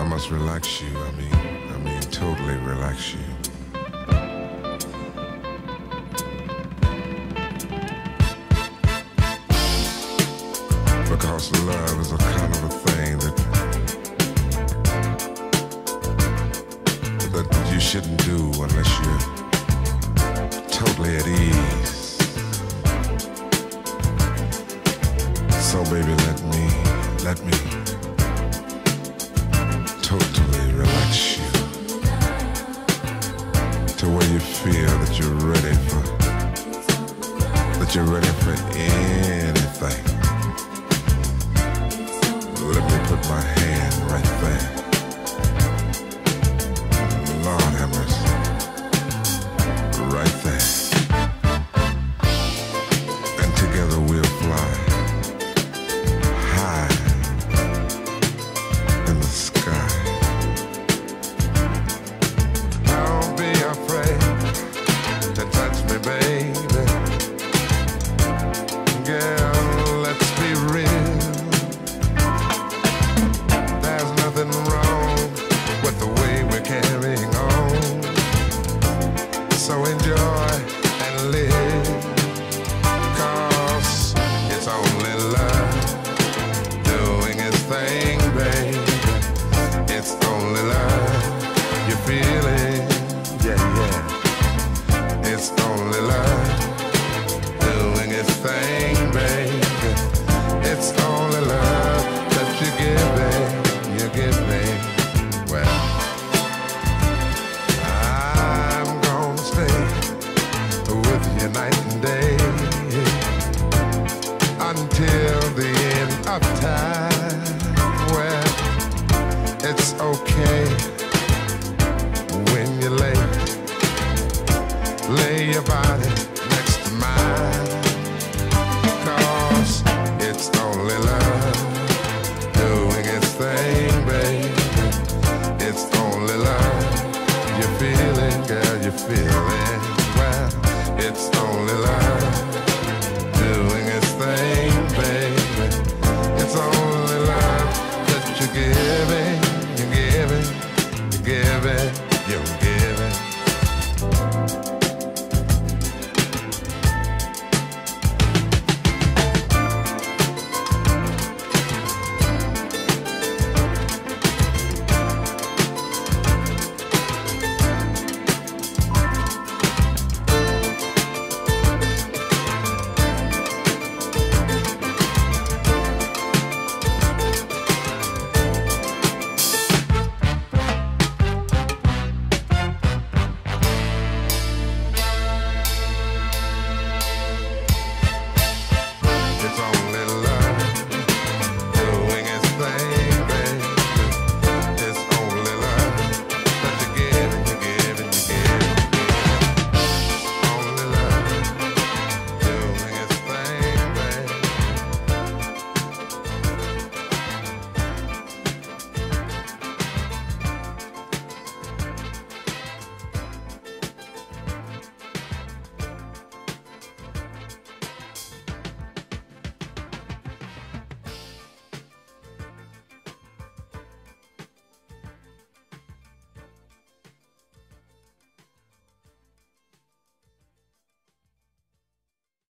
I must relax you. I mean, I mean, totally relax you. Because love is a kind of a thing that that you shouldn't do unless you're totally at ease. So baby, let me, let me feel that you're ready for, that you're ready for anything. Let me put my hand right there. Lord have mercy. Right night and day until the end of time. Well, it's okay when you lay, lay your body next to mine. Cause it's only love doing its thing, baby. It's only love you're feeling, girl, you're feeling lonely line.